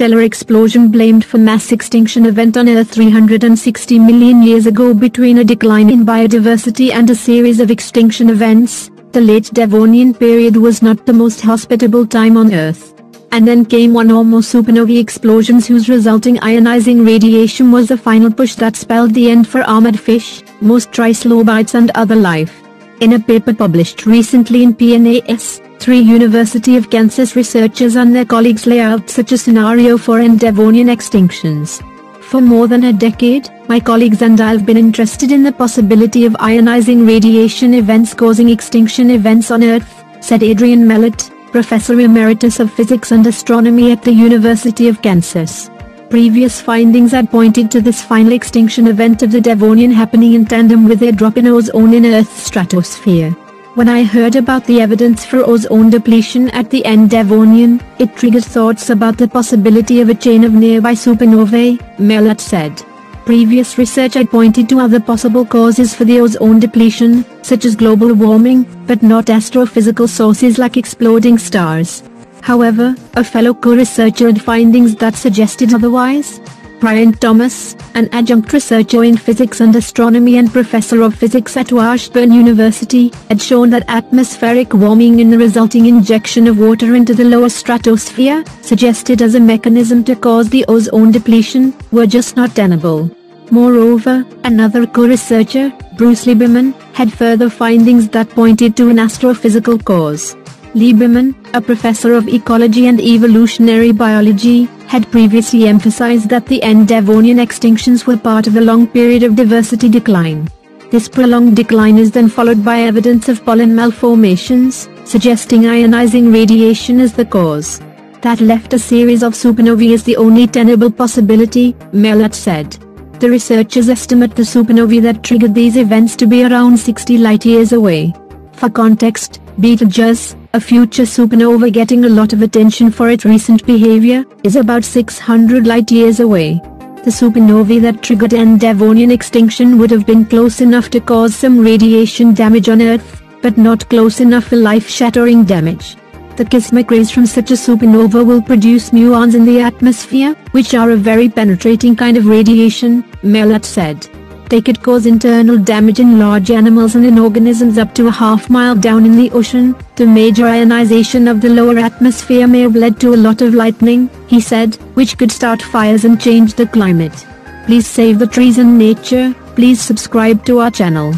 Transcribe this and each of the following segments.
stellar explosion blamed for mass extinction event on Earth 360 million years ago between a decline in biodiversity and a series of extinction events, the late Devonian period was not the most hospitable time on Earth. And then came one or more supernovae explosions whose resulting ionizing radiation was the final push that spelled the end for armored fish, most trilobites and other life. In a paper published recently in PNAS, three University of Kansas researchers and their colleagues lay out such a scenario for Devonian extinctions. For more than a decade, my colleagues and I have been interested in the possibility of ionizing radiation events causing extinction events on Earth, said Adrian Melott, Professor Emeritus of Physics and Astronomy at the University of Kansas. Previous findings had pointed to this final extinction event of the Devonian happening in tandem with a drop in ozone in Earth's stratosphere. When I heard about the evidence for ozone depletion at the end Devonian, it triggered thoughts about the possibility of a chain of nearby supernovae, Melott said. Previous research had pointed to other possible causes for the ozone depletion, such as global warming, but not astrophysical sources like exploding stars. However, a fellow co-researcher had findings that suggested otherwise. Brian Thomas, an adjunct researcher in physics and astronomy and professor of physics at Washburn University, had shown that atmospheric warming and the resulting injection of water into the lower stratosphere, suggested as a mechanism to cause the ozone depletion, were just not tenable. Moreover, another co-researcher, Bruce Lieberman, had further findings that pointed to an astrophysical cause. Lieberman, a professor of ecology and evolutionary biology, had previously emphasized that the end Devonian extinctions were part of a long period of diversity decline. This prolonged decline is then followed by evidence of pollen malformations, suggesting ionizing radiation as the cause. That left a series of supernovae as the only tenable possibility, Melott said. The researchers estimate the supernovae that triggered these events to be around 60 light-years away. For context, Betelgeuse, a future supernova getting a lot of attention for its recent behavior, is about 600 light-years away. The supernovae that triggered an Devonian extinction would have been close enough to cause some radiation damage on Earth, but not close enough for life-shattering damage. The cosmic rays from such a supernova will produce muons in the atmosphere, which are a very penetrating kind of radiation, Melott said. They could cause internal damage in large animals and in organisms up to a half mile down in the ocean. The major ionization of the lower atmosphere may have led to a lot of lightning, he said, which could start fires and change the climate. Please save the trees and nature, please subscribe to our channel.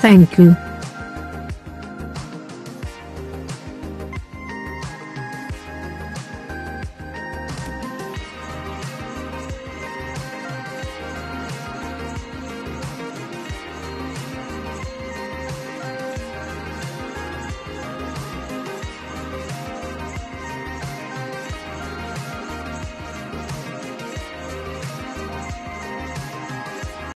Thank you.